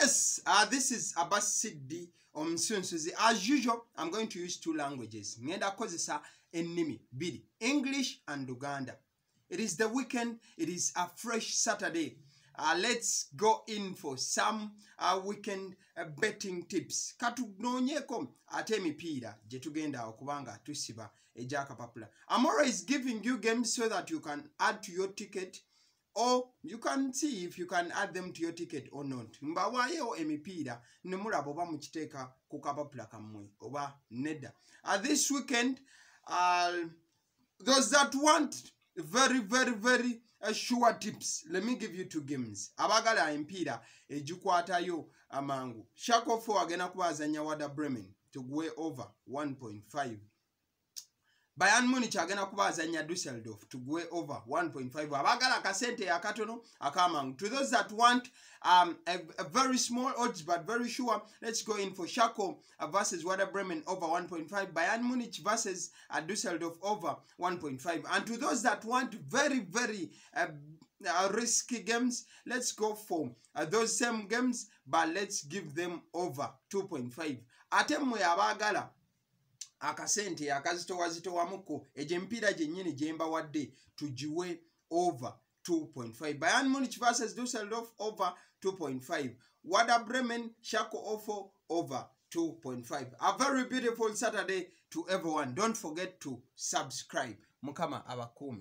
yes, uh, this is Abasidi Omsunsuzi. As usual, I'm going to use two languages. Ngenda kozesa ennimi biri English and Uganda. It is the weekend. It is a fresh Saturday. Uh, let's go in for some uh, weekend uh, betting tips. Katunoonyeko ate emipiira gye tugenda okubanga tusiba egyakapapula. I'm always giving you games so that you can add to your ticket or you can see if you can add them to your ticket or not. Mbawaayo emipiira ne mulaba oba mukiteeka ku kapapula kammwe oba nedda. Uh, this weekend uh, those that want very very very uh, sure tips let me give you two games. Abaagala empiira egikwatayo amangu. Shakofo agenda kuba azanya wada bremen tugwe over 1.5 Bayern Munich agenda kuba azanya Dusseldorf tugwe over 1.5 abagala akasente akatono akamangu to those that want um, a, a very small odds but very sure let's go in for uh, versus Werder Bremen over 1.5 Bayern Munich versus uh, Dusseldorf over 1.5 and to those that want very very uh, uh, risky games let's go for uh, those same games but let's give them over 2.5 ate mmwe abaagala akasente akazitowazitowamuko egyo emipiira gyennyini gye mbawadde tugiwe over 2.5 bayern munich versus dusseldorf over 2.5 wada bremen? Shako ofo over 2.5 a very beautiful saturday to everyone. Don't forget to subscribe. Mukama abakuumi